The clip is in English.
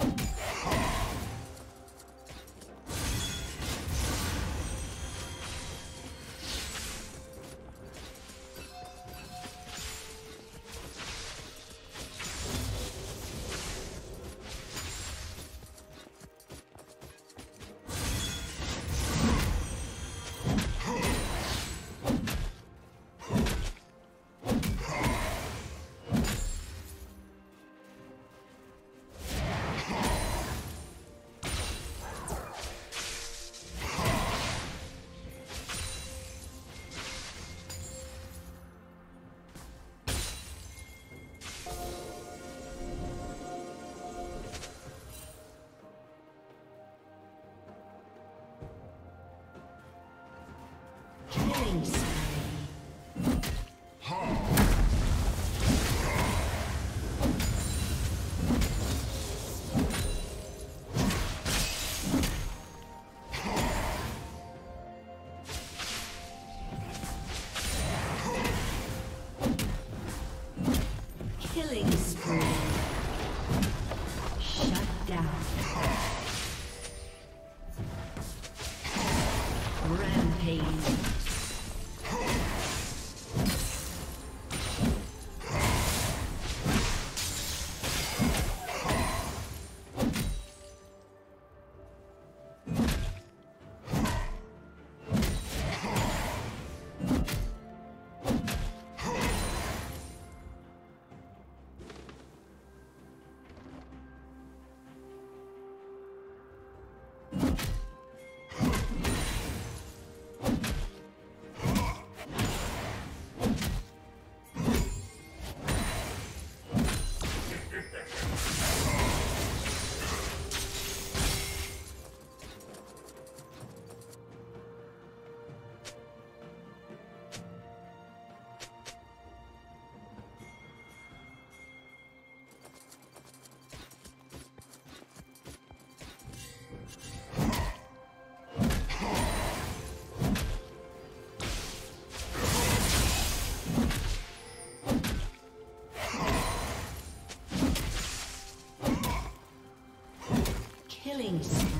Killing Killing Rampage.